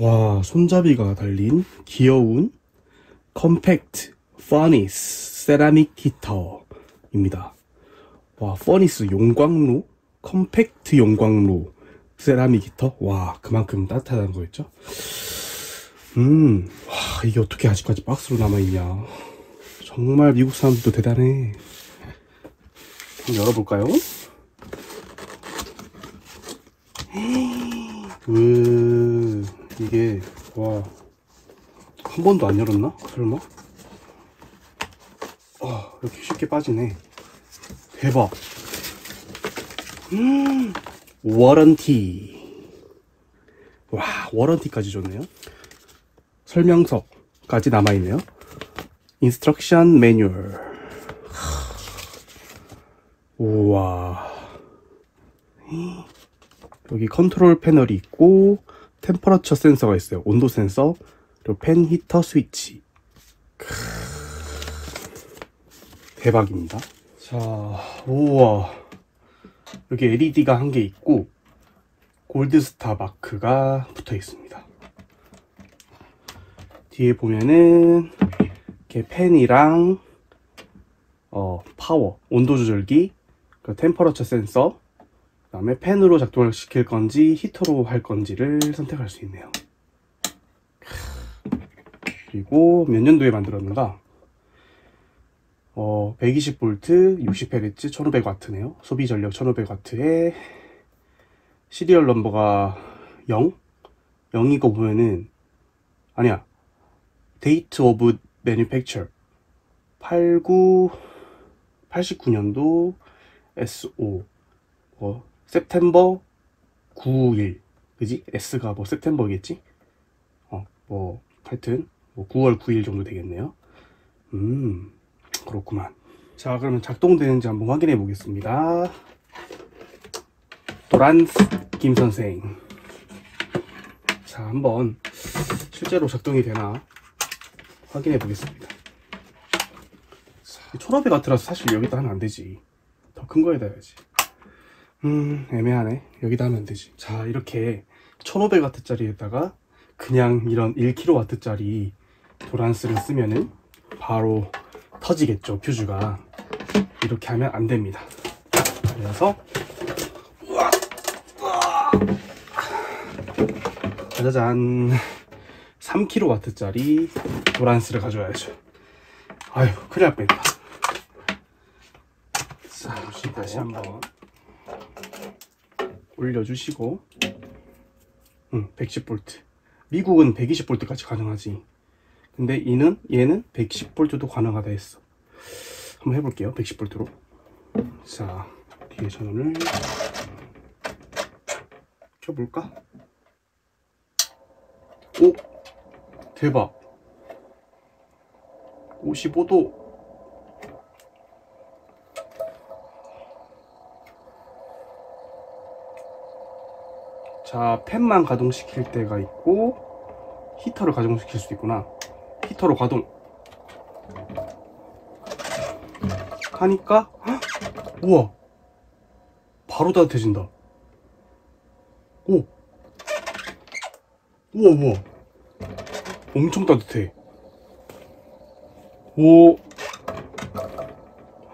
와 손잡이가 달린 귀여운 compact furnace 세라믹 히터입니다. 와 furnace 용광로 compact 용광로 세라믹 히터? 와 그만큼 따뜻하다는 거였죠? 음 와 이게 어떻게 아직까지 박스로 남아있냐. 정말 미국 사람들도 대단해. 한번 열어볼까요? 으 이게 와. 한 번도 안 열었나? 설마? 아 이렇게 쉽게 빠지네. 대박 음 warranty. 와 warranty까지 줬네요. 설명서까지 남아있네요. instruction manual 우와. 여기 컨트롤 패널이 있고 temperature 센서가 있어요. 온도 센서 그리고 팬 히터 스위치. 크으, 대박입니다. 자 우와 여기 LED가 한 개 있고 골드스타 마크가 붙어 있습니다. 뒤에 보면은 이렇게 팬이랑 어, 파워 온도 조절기 그 temperature 센서 그 다음에 팬으로 작동을 시킬 건지 히터로 할 건지를 선택할 수 있네요. 그리고 몇 년도에 만들었는가 어, 120V 60Hz 1500W네요. 소비 전력 1500W에 시리얼 넘버가 0 0이고 보면은 아니야. date of manufacture 89 89년도 SO 뭐 september 9일. 그지? S가 뭐 september겠지? 어 뭐 하여튼 뭐 9월 9일 정도 되겠네요. 음 그렇구만. 자 그러면 작동되는지 한번 확인해 보겠습니다. 도란스 김선생. 자 한번 실제로 작동이 되나 확인해 보겠습니다. 1500W라서 사실 여기다 하면 안 되지. 더 큰 거에다 해야지. 음 애매하네. 여기다 하면 안 되지. 자 이렇게 1500W짜리에다가 그냥 이런 1kW짜리 도란스를 쓰면은 바로 터지겠죠 퓨즈가. 이렇게 하면 안 됩니다. 그래서 짜자잔. 3kW짜리 도란스를 가져와야죠. 아유 큰일 날 뻔했다. 자 다시 한번 올려주시고. 응 110V 미국은 120V까지 가능하지 근데 이는 얘는 110V도 가능하다 했어. 한번 해볼게요. 110V로. 자 뒤에 전원을 켜볼까? 오! 대박! 55도! 자 팬만 가동시킬 때가 있고 히터를 가동시킬 수도 있구나 히터로 가동 하니까? 헉! 우와. 바로 따뜻해진다. 오. 우와 우와. 엄청 따뜻해. 오.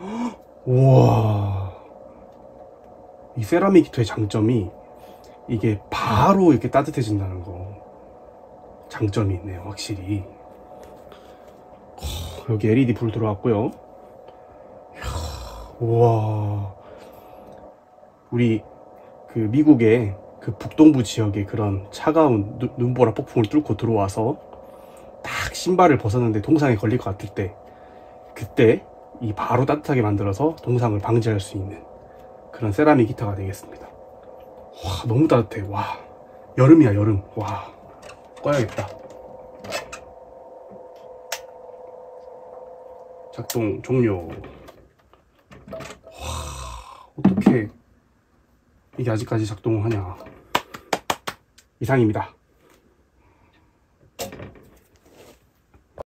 헉! 우와. 이 세라믹 히터의 장점이 이게 바로 이렇게 따뜻해진다는 거. 장점이 있네요 확실히 여기 LED 불 들어왔고요. 우와. 우리 그 미국의 그 북동부 지역의 그런 차가운 누, 눈보라 폭풍을 뚫고 들어와서 딱 신발을 벗었는데 동상에 걸릴 것 같을 때 그때 이 바로 따뜻하게 만들어서 동상을 방지할 수 있는 그런 세라믹 히터가 되겠습니다. 와 너무 따뜻해. 와 여름이야 여름. 와 꺼야겠다 작동 종료. 와 어떻게 이게 아직까지 작동을 하냐. 이상입니다